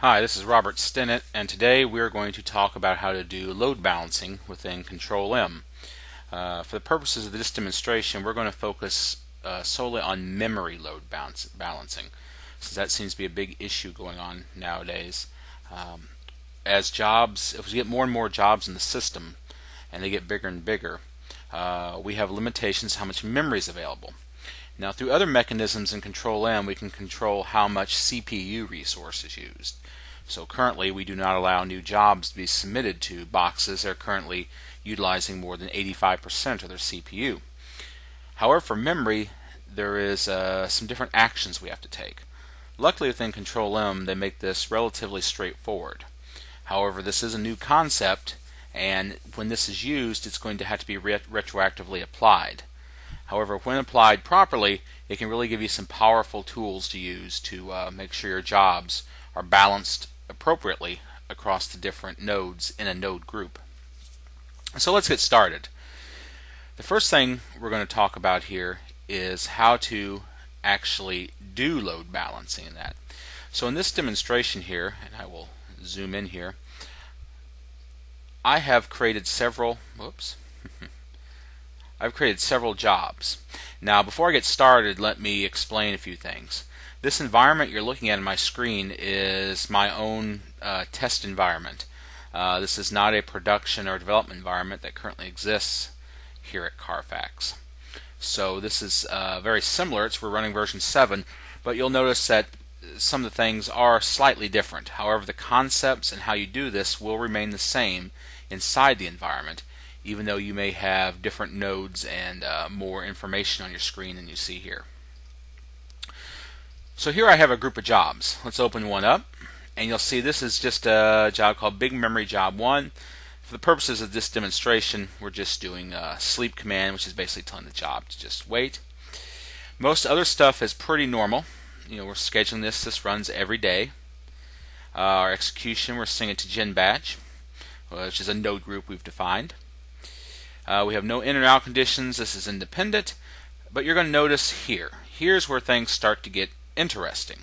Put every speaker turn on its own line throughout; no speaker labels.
Hi, this is Robert Stinnett, and today we're going to talk about how to do load balancing within Control-M. Uh, for the purposes of this demonstration, we're going to focus uh, solely on memory load balance, balancing, since that seems to be a big issue going on nowadays. Um, as jobs, if we get more and more jobs in the system, and they get bigger and bigger, uh, we have limitations how much memory is available. Now, through other mechanisms in Control-M, we can control how much CPU resource is used. So currently, we do not allow new jobs to be submitted to boxes that are currently utilizing more than 85% of their CPU. However, for memory, there is uh, some different actions we have to take. Luckily, within Control-M, they make this relatively straightforward. However, this is a new concept, and when this is used, it's going to have to be ret retroactively applied. However, when applied properly, it can really give you some powerful tools to use to uh, make sure your jobs are balanced appropriately across the different nodes in a node group. So let's get started. The first thing we're going to talk about here is how to actually do load balancing in that. So in this demonstration here, and I will zoom in here, I have created several, whoops, I've created several jobs. Now before I get started let me explain a few things. This environment you're looking at on my screen is my own uh, test environment. Uh, this is not a production or development environment that currently exists here at Carfax. So this is uh, very similar. It's we're running version 7, but you'll notice that some of the things are slightly different. However, the concepts and how you do this will remain the same inside the environment even though you may have different nodes and uh, more information on your screen than you see here. So here I have a group of jobs. Let's open one up and you'll see this is just a job called Big Memory Job 1. For the purposes of this demonstration we're just doing a sleep command which is basically telling the job to just wait. Most other stuff is pretty normal. You know, we're scheduling this. This runs every day. Uh, our execution, we're sending it to GenBatch, which is a node group we've defined. Uh, we have no in and out conditions. This is independent. But you're going to notice here. Here's where things start to get interesting.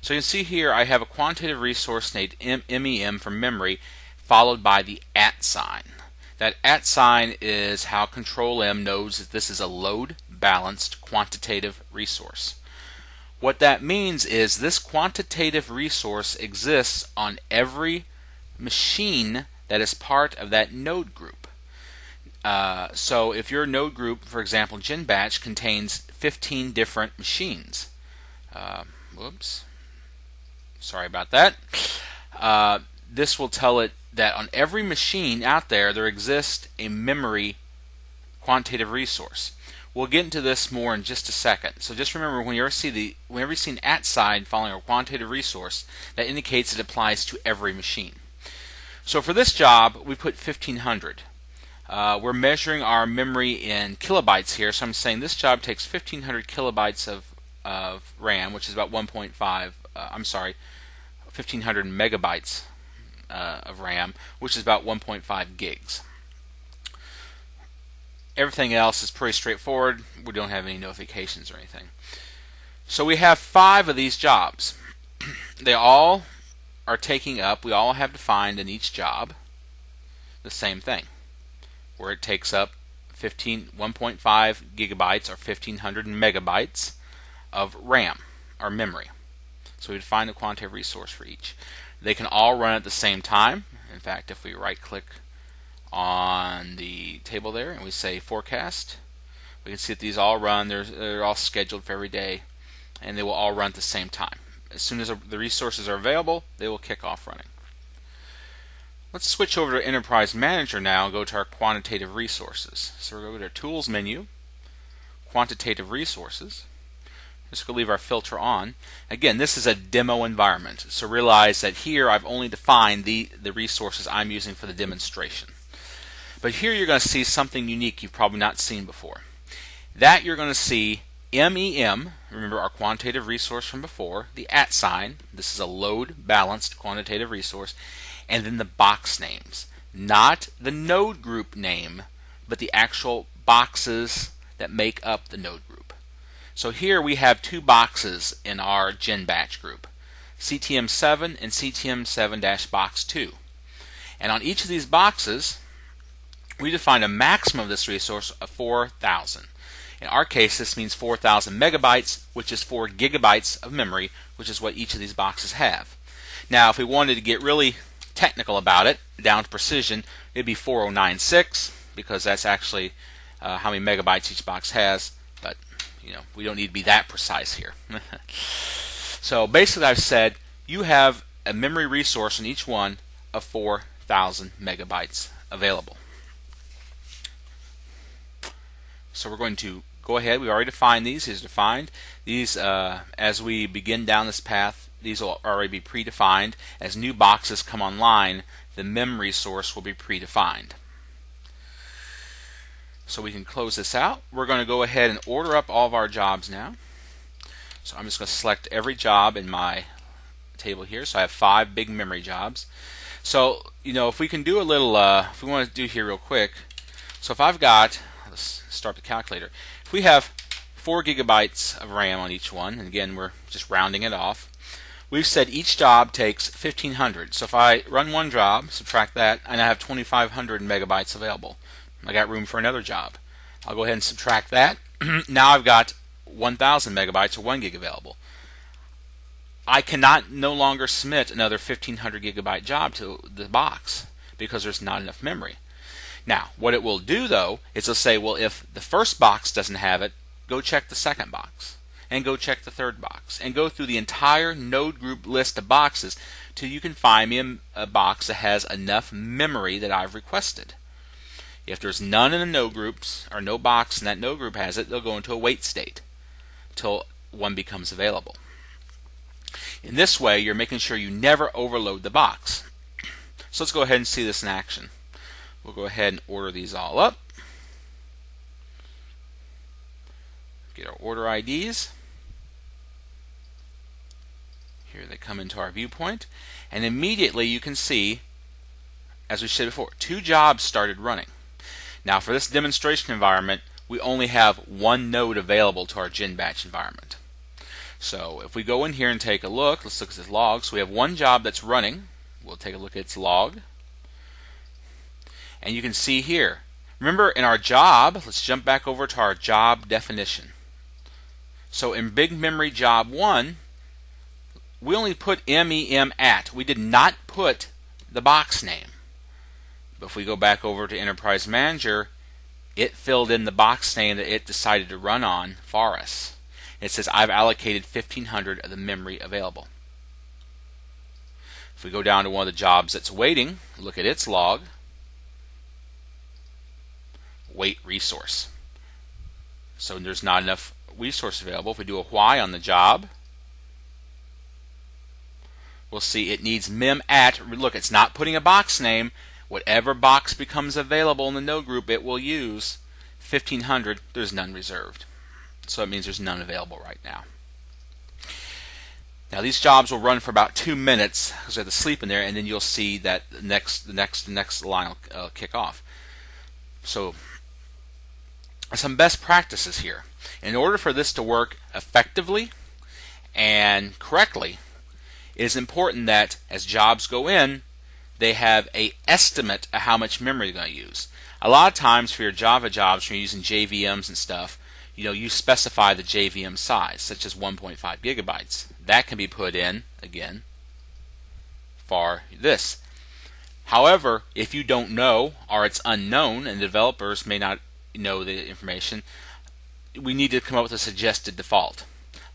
So you can see here I have a quantitative resource named MEM for memory followed by the at sign. That at sign is how Control M knows that this is a load balanced quantitative resource. What that means is this quantitative resource exists on every machine that is part of that node group. Uh, so if your node group, for example, GenBatch, contains 15 different machines, uh, whoops, sorry about that. Uh, this will tell it that on every machine out there, there exists a memory quantitative resource. We'll get into this more in just a second. So just remember, when you see the, whenever you see an at sign following a quantitative resource, that indicates it applies to every machine. So for this job, we put 1500. Uh, we're measuring our memory in kilobytes here, so I'm saying this job takes 1500 kilobytes of, of RAM, which is about 1.5, uh, I'm sorry, 1500 megabytes uh, of RAM, which is about 1.5 gigs. Everything else is pretty straightforward. We don't have any notifications or anything. So we have five of these jobs. they all are taking up, we all have defined in each job the same thing where it takes up 15 1.5 gigabytes or 1500 megabytes of RAM or memory. So we define the quantitative resource for each. They can all run at the same time. In fact, if we right click on the table there and we say forecast, we can see that these all run. They're, they're all scheduled for every day and they will all run at the same time. As soon as the resources are available, they will kick off running. Let's switch over to Enterprise Manager now and go to our quantitative resources. So we're going to go to Tools menu, Quantitative Resources. Just going to leave our filter on. Again, this is a demo environment, so realize that here I've only defined the, the resources I'm using for the demonstration. But here you're going to see something unique you've probably not seen before. That you're going to see MEM, remember our quantitative resource from before, the at sign, this is a load balanced quantitative resource, and then the box names. Not the node group name, but the actual boxes that make up the node group. So here we have two boxes in our GenBatch group. CTM7 and CTM7-box 2. And on each of these boxes, we define a maximum of this resource of 4,000. In our case, this means 4,000 megabytes, which is 4 gigabytes of memory, which is what each of these boxes have. Now, if we wanted to get really technical about it, down to precision, it'd be 4096 because that's actually uh, how many megabytes each box has. But you know, we don't need to be that precise here. so basically, I've said you have a memory resource in each one of 4,000 megabytes available. So we're going to go ahead. We already defined these. These are defined. These, uh, as we begin down this path, these will already be predefined. As new boxes come online, the memory source will be predefined. So we can close this out. We're going to go ahead and order up all of our jobs now. So I'm just going to select every job in my table here. So I have five big memory jobs. So, you know, if we can do a little, uh, if we want to do here real quick. So if I've got let's start the calculator. If we have 4 gigabytes of RAM on each one, and again we're just rounding it off, we've said each job takes 1500. So if I run one job, subtract that, and I have 2500 megabytes available. I got room for another job. I'll go ahead and subtract that. now I've got 1000 megabytes or 1 gig available. I cannot no longer submit another 1500 gigabyte job to the box because there's not enough memory. Now, what it will do though is it'll say, well, if the first box doesn't have it, go check the second box, and go check the third box, and go through the entire node group list of boxes till you can find me a, a box that has enough memory that I've requested. If there's none in the node groups, or no box and that node group has it, they'll go into a wait state till one becomes available. In this way, you're making sure you never overload the box. So let's go ahead and see this in action. We'll go ahead and order these all up. Get our order IDs. Here they come into our viewpoint. And immediately you can see, as we said before, two jobs started running. Now for this demonstration environment, we only have one node available to our GenBatch environment. So if we go in here and take a look, let's look at this log. So we have one job that's running. We'll take a look at its log. And you can see here, remember in our job, let's jump back over to our job definition. So in Big Memory Job 1, we only put MEM at. We did not put the box name. But if we go back over to Enterprise Manager, it filled in the box name that it decided to run on for us. It says I've allocated 1500 of the memory available. If we go down to one of the jobs that's waiting, look at its log, wait resource. So there's not enough resource available. If we do a why on the job, we'll see it needs mem at. Look, it's not putting a box name. Whatever box becomes available in the node group, it will use. 1500, there's none reserved. So it means there's none available right now. Now these jobs will run for about two minutes because we have to sleep in there, and then you'll see that the next, the next, the next line will uh, kick off. So some best practices here. In order for this to work effectively and correctly, it is important that as jobs go in, they have a estimate of how much memory they're going to use. A lot of times for your Java jobs, when you're using JVMs and stuff, you know, you specify the JVM size, such as 1.5 gigabytes. That can be put in, again, for this. However, if you don't know or it's unknown and the developers may not know the information, we need to come up with a suggested default.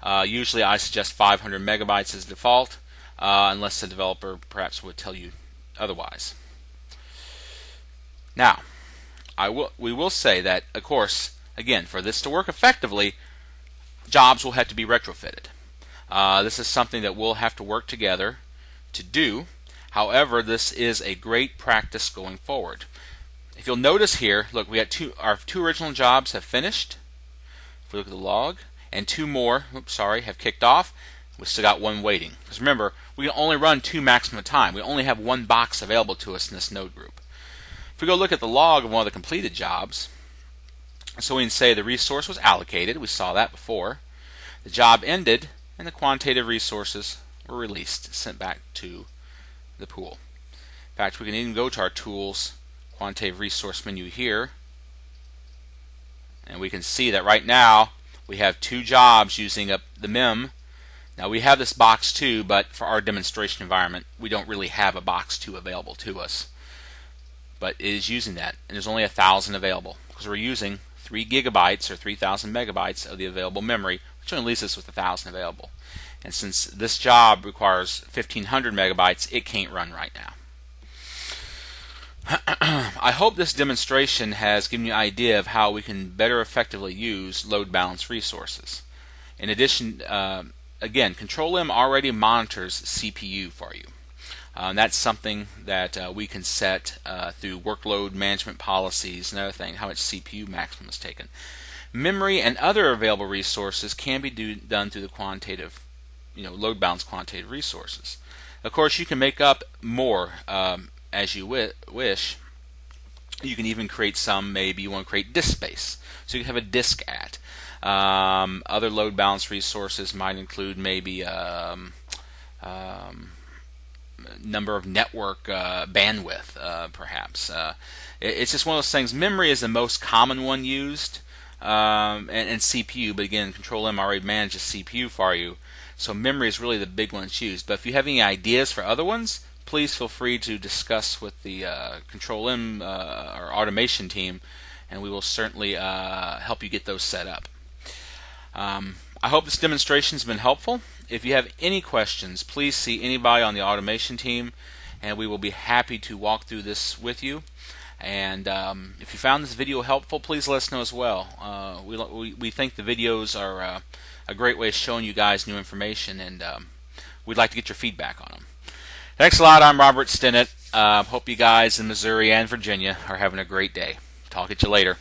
Uh, usually I suggest 500 megabytes as default, uh, unless the developer perhaps would tell you otherwise. Now, I will, we will say that, of course, again, for this to work effectively, jobs will have to be retrofitted. Uh, this is something that we'll have to work together to do. However, this is a great practice going forward. If you'll notice here, look, we got two, our two original jobs have finished. If we look at the log, and two more, oops, sorry, have kicked off. We still got one waiting. Because remember, we can only run two maximum time. We only have one box available to us in this node group. If we go look at the log of one of the completed jobs, so we can say the resource was allocated. We saw that before. The job ended, and the quantitative resources were released, sent back to the pool. In fact, we can even go to our tools quantitative resource menu here and we can see that right now we have two jobs using up the mem now we have this box 2 but for our demonstration environment we don't really have a box 2 available to us. But it is using that and there's only a thousand available because we're using 3 gigabytes or 3000 megabytes of the available memory which only leaves us with a thousand available. And since this job requires 1500 megabytes it can't run right now. I hope this demonstration has given you an idea of how we can better effectively use load balance resources. In addition, uh, again, Control M already monitors CPU for you. Um, that's something that uh, we can set uh, through workload management policies and other things, how much CPU maximum is taken. Memory and other available resources can be do, done through the quantitative, you know, load balance quantitative resources. Of course, you can make up more um, as you wish. You can even create some, maybe you want to create disk space. So you can have a disk at. Um, other load balance resources might include maybe um, um, number of network uh, bandwidth, uh, perhaps. Uh, it, it's just one of those things. Memory is the most common one used, um, and, and, CPU. But again, Control M already manages CPU for you, so memory is really the big one that's used. But if you have any ideas for other ones, please feel free to discuss with the uh, Control M uh, or automation team, and we will certainly uh, help you get those set up. Um, I hope this demonstration has been helpful. If you have any questions, please see anybody on the automation team, and we will be happy to walk through this with you. And um, if you found this video helpful, please let us know as well. Uh, we, we, we think the videos are uh, a great way of showing you guys new information, and um, we'd like to get your feedback on them. Thanks a lot. I'm Robert Stinnett. Uh, hope you guys in Missouri and Virginia are having a great day. Talk at you later.